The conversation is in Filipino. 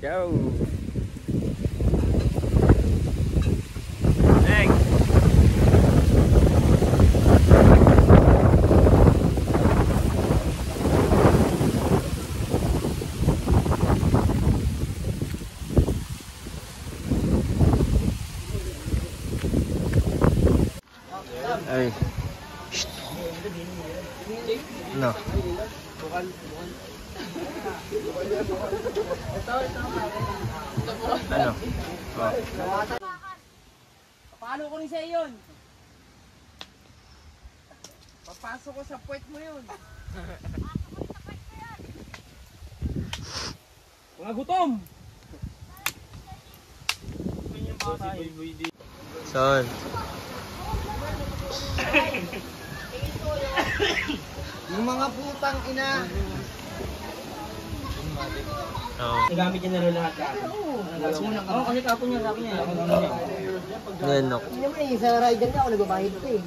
Go. Hey. No. Paano ko rin sa yun? Papasok ko sa puwet mo yun. Mga gutom! Saan? Yung mga putang ina. Oh. Nagamit niya na rin lahat ka. Oo. Oo, kasi kapon niya sa akin niya. Ngayon ako. Hindi naman eh, sa rider niya ako nagbabayad ko eh.